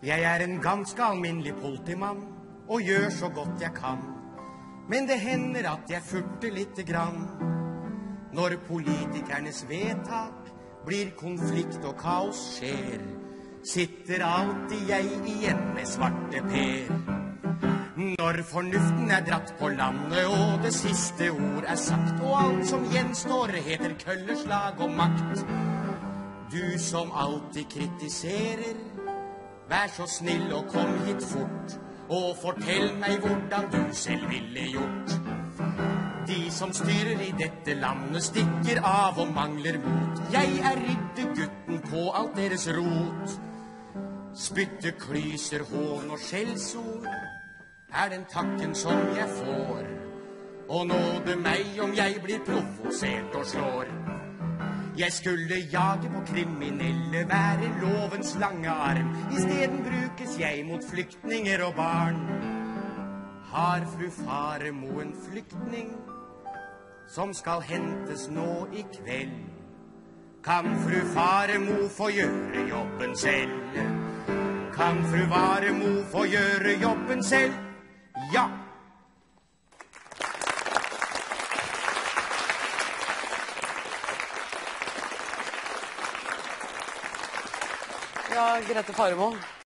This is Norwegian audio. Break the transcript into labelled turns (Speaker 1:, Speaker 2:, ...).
Speaker 1: Jeg er en ganske alminnelig politimann og gjør så godt jeg kan. Men det hender at jeg furter lite grann. Når politikernes vedtak blir konflikt og kaos skjer, sitter alltid jeg igjen med svarte Per. Når fornuften er dratt på landet og det siste ord er sagt, og alt som gjenstår heter kølleslag og makt. Du som alltid kritiserer, vær så snill og kom hit fort. Og fortell meg hvordan du selv ville gjort. De som styrer i dette landet, stikker av og mangler mot. Jeg er riddergutten på alt deres rot. Spytte, klyser, hån og skjellsord er den takken som jeg får. Og nåde meg om jeg blir provosert og slår. Jeg skulle jage på kriminelle, være lovens lange arm. Isteden brukes jeg mot flyktninger og barn. Har fru Faremo en flyktning som skal hentes nå i kveld? Kan fru Faremo få gjøre jobben selv? Kan fru Faremo få gjøre jobben selv? Ja.
Speaker 2: Ja, Grete Faremo.